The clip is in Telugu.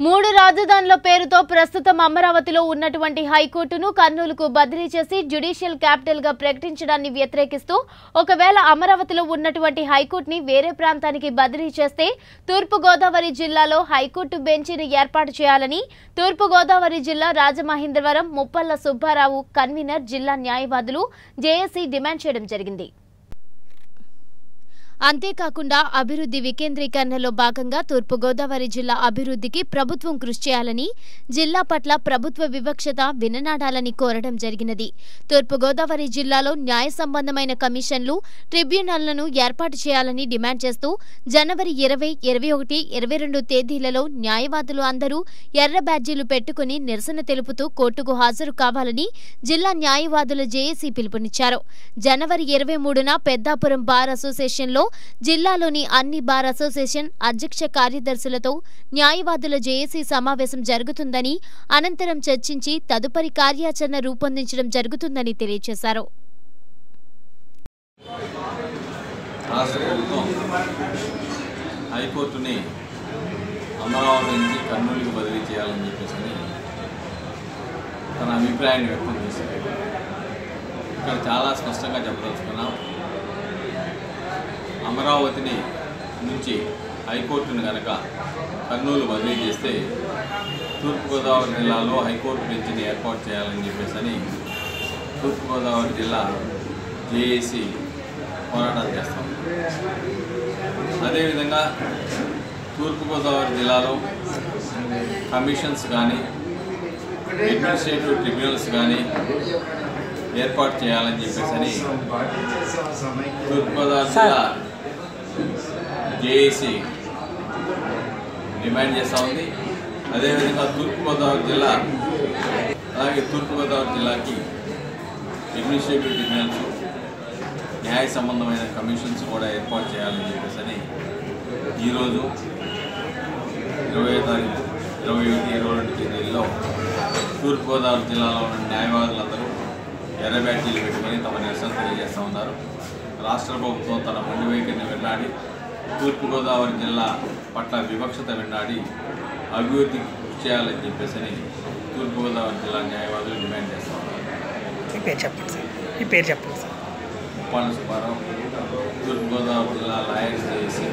మూడు రాజధానుల పేరుతో ప్రస్తుతం అమరావతిలో ఉన్నటువంటి హైకోర్టును కర్నూలుకు బదిలీ చేసి జ్యుడిషియల్ క్యాపిటల్గా ప్రకటించడాన్ని వ్యతిరేకిస్తూ ఒకవేళ అమరావతిలో ఉన్నటువంటి హైకోర్టుని వేరే ప్రాంతానికి బదిలీ చేస్తే తూర్పుగోదావరి జిల్లాలో హైకోర్టు బెంచిని ఏర్పాటు చేయాలని తూర్పుగోదావరి జిల్లా రాజమహేంద్రవరం ముప్పల్ల సుబ్బారావు కన్వీనర్ జిల్లా న్యాయవాదులు జేఏసీ డిమాండ్ చేయడం జరిగింది. అంతేకాకుండా అభివృద్ధి వికేంద్రీకరణలో భాగంగా తూర్పుగోదావరి జిల్లా అభివృద్ధికి ప్రభుత్వం కృషి చేయాలని జిల్లా పట్ల ప్రభుత్వ వివక్షత విననాడాలని కోరడం జరిగినది. తూర్పుగోదావరి జిల్లాలో న్యాయ సంబంధమైన కమిషన్లు ట్రిబ్యునల్లను ఏర్పాటు చేయాలని డిమాండ్ చేస్తూ జనవరి ఇరవై ఇరవై ఒకటి ఇరవై రెండు తేదీలలో న్యాయవాదులు అందరూ ఎర్ర బ్యాడ్జీలు పెట్టుకుని నిరసన తెలుపుతూ కోర్టుకు హాజరు కావాలని జిల్లా న్యాయవాదుల జేఏసీ పిలుపునిచ్చారు. జనవరి ఇరవై మూడున పెద్దాపురం బార్ అసోసియేషన్లో జిల్లాలోని అన్ని బార్ అసోసియేషన్ అధ్యక్ష కార్యదర్శులతో న్యాయవాదుల జేఏసీ సమావేశం జరుగుతుందని అనంతరం చర్చించి తదుపరి కార్యాచరణ రూపొందించడం జరుగుతుందని తెలియజేశారు. హైకోర్టుని అమరావతి నుంచి కర్నూలుకి బదిలీ చేయాలని చెప్పేసి తన అభిప్రాయాన్ని వ్యక్తం చేశారు. ఇక్కడ చాలా స్పష్టంగా చెప్పదలుచుకున్నాం. అమరావతిని నుంచి హైకోర్టును కనుక కర్నూలు బదిలీ చేస్తే తూర్పుగోదావరి జిల్లాలో హైకోర్టు బెంచ్ని ఏర్పాటు చేయాలని చెప్పేసి అని తూర్పుగోదావరి జిల్లా జేఏసీ పోరాటాలు చేస్తాం. అదేవిధంగా తూర్పుగోదావరి జిల్లాలో కమిషన్స్ కానీ అడ్మినిస్ట్రేటివ్ ట్రిబ్యునల్స్ కానీ ఏర్పాటు చేయాలని చెప్పేసి అని తూర్పుగోదావరి జిల్లా జేఏసీ డిమాండ్ చేస్తూ ఉంది. అదేవిధంగా తూర్పుగోదావరి జిల్లా అలాగే తూర్పుగోదావరి జిల్లాకి అడ్మినిస్ట్రేటివ్ ట్రిబ్యునల్స్ న్యాయ సంబంధమైన కమిషన్స్ కూడా ఏర్పాటు చేయాలని చెప్పేసి ఈరోజు ఇరవై తారీఖు ఇరవై ఒకటి ఇరవై రెండు తేదీల్లో తూర్పుగోదావరి జిల్లాలో ఉన్న న్యాయవాదులందరూ ఎర్రబ్యాటీలు పెట్టుకొని తమ నిరసన తెలియజేస్తూ ఉన్నారు. రాష్ట్ర ప్రభుత్వం తన మొండి వైఖరిని వెన్నాడి తూర్పుగోదావరి జిల్లా పట్ల వివక్షత వెన్నాడి అభివృద్ధికి కృషి చేయాలని చెప్పేసి తూర్పుగోదావరి జిల్లా న్యాయవాదులు డిమాండ్ చేస్తూ చెప్పండి సార్. ఈ పేరు చెప్పండి సార్. ఉప్పాల సుబ్బారావు తూర్పుగోదావరి జిల్లా లాయర్స్ చేసి